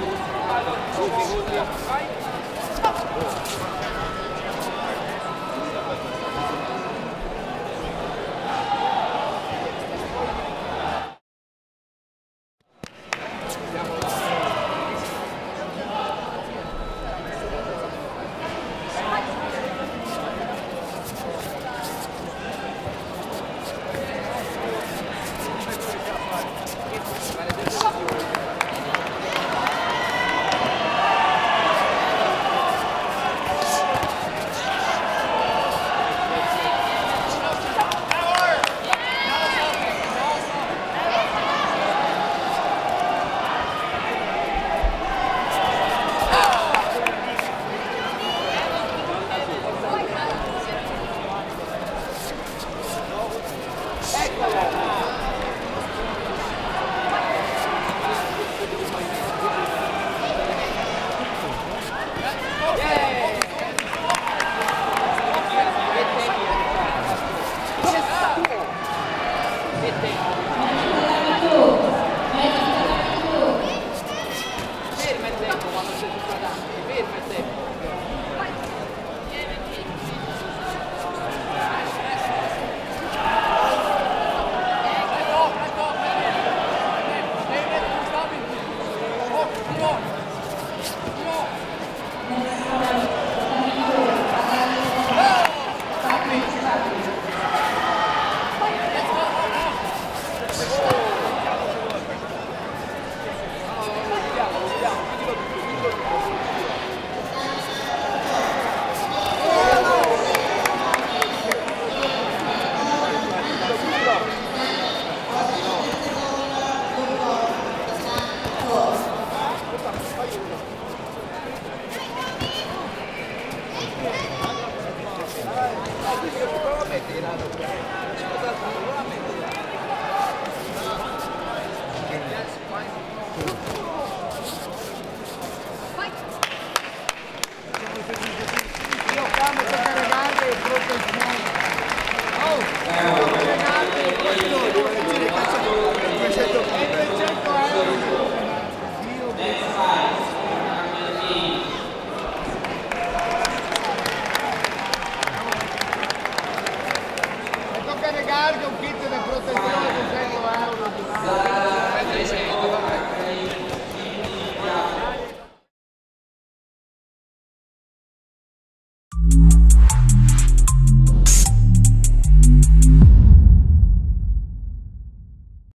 Thank you. げて。Yeah.